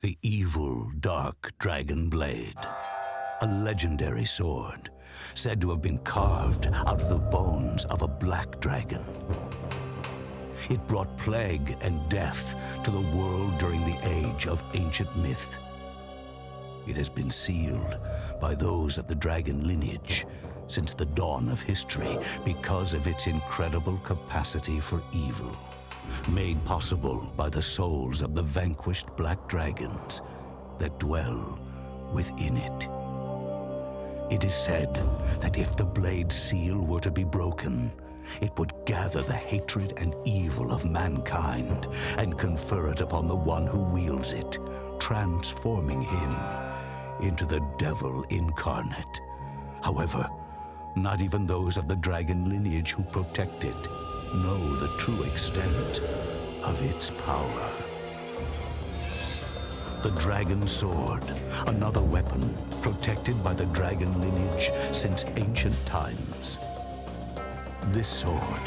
The evil, dark dragon blade. A legendary sword, said to have been carved out of the bones of a black dragon. It brought plague and death to the world during the age of ancient myth. It has been sealed by those of the dragon lineage since the dawn of history because of its incredible capacity for evil made possible by the souls of the vanquished black dragons that dwell within it. It is said that if the blade seal were to be broken, it would gather the hatred and evil of mankind and confer it upon the one who wields it, transforming him into the devil incarnate. However, not even those of the dragon lineage who protect it know the true extent of its power. The Dragon Sword, another weapon protected by the dragon lineage since ancient times. This sword,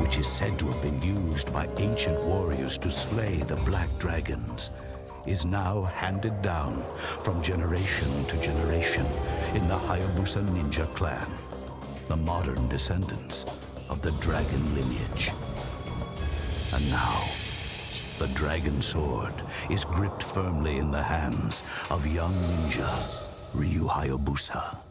which is said to have been used by ancient warriors to slay the black dragons, is now handed down from generation to generation in the Hayabusa ninja clan, the modern descendants of the dragon lineage. And now, the dragon sword is gripped firmly in the hands of young ninja Ryu Hayabusa.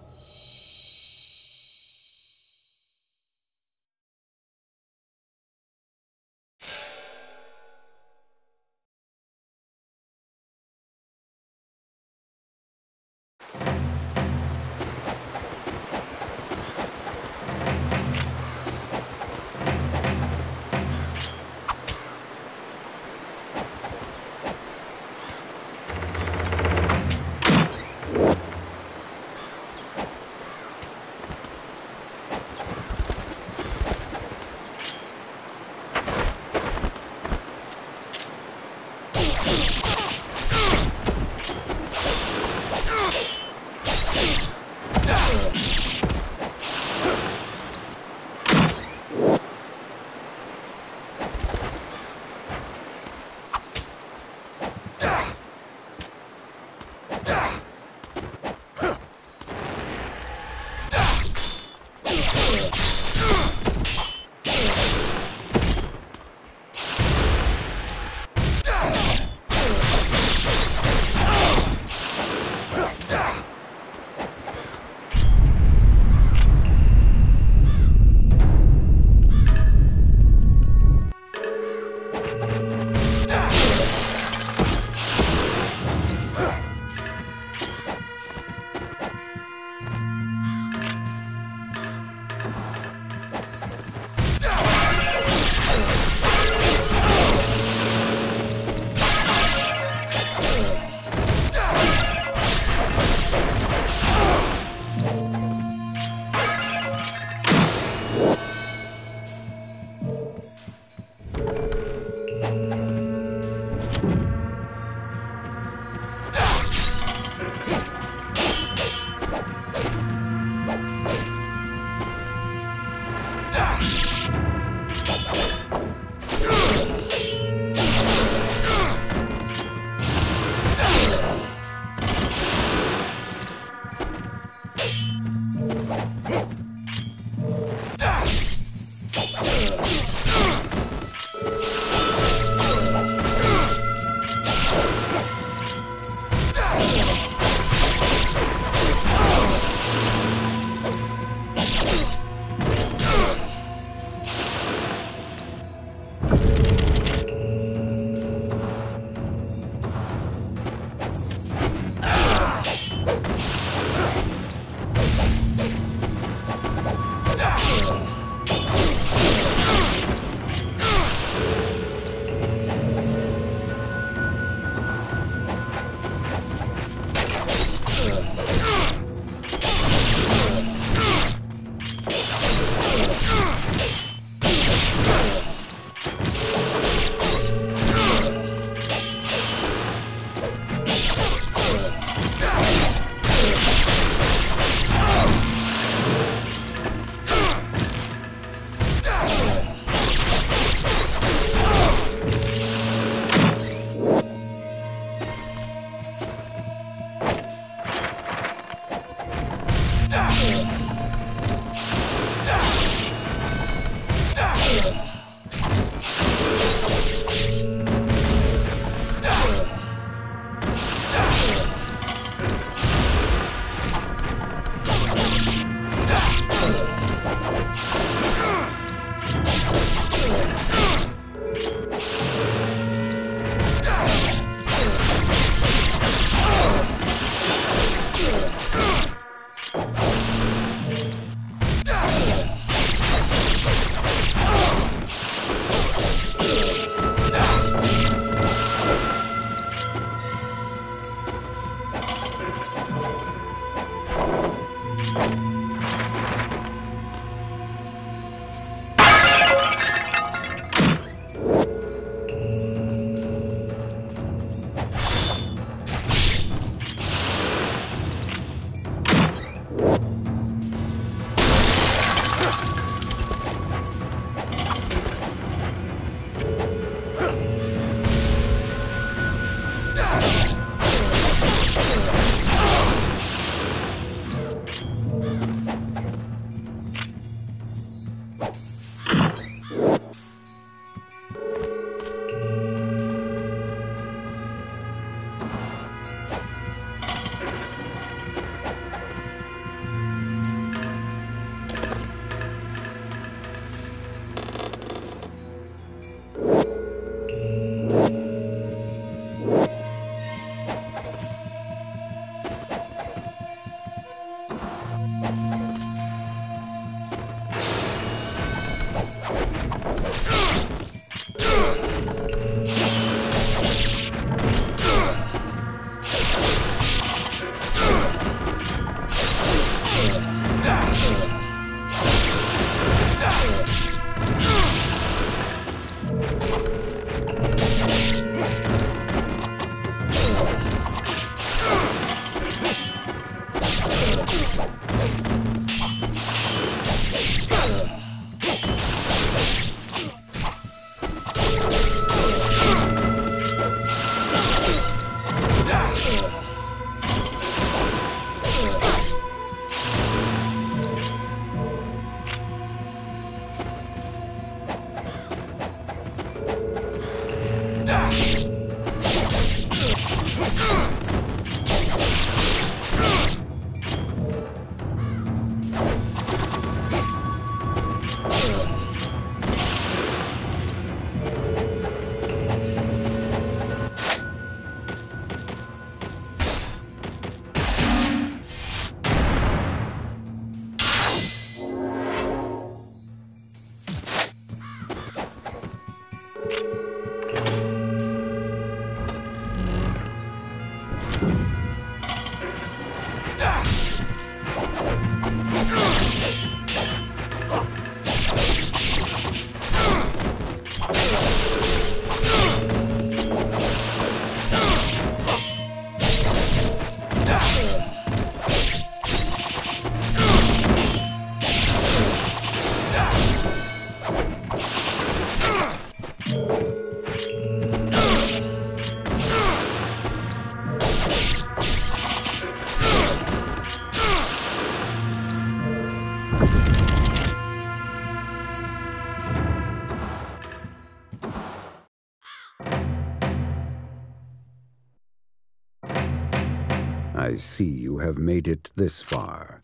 I see you have made it this far.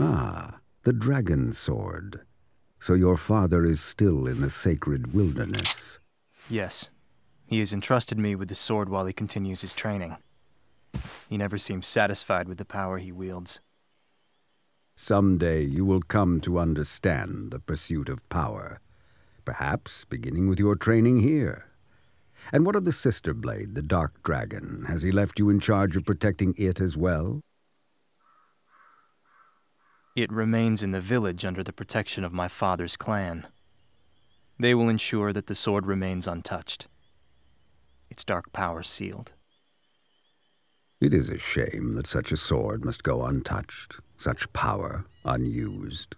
Ah, the dragon sword. So your father is still in the sacred wilderness. Yes. He has entrusted me with the sword while he continues his training. He never seems satisfied with the power he wields. Someday you will come to understand the pursuit of power. Perhaps beginning with your training here. And what of the sister blade, the Dark Dragon? Has he left you in charge of protecting it as well? It remains in the village under the protection of my father's clan. They will ensure that the sword remains untouched. Its dark power sealed. It is a shame that such a sword must go untouched, such power unused.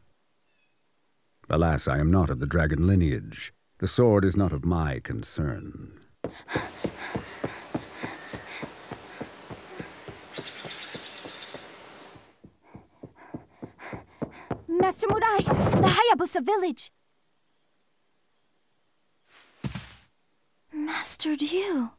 Alas, I am not of the dragon lineage. The sword is not of my concern. Master Murai, the Hayabusa village. Master Ryu.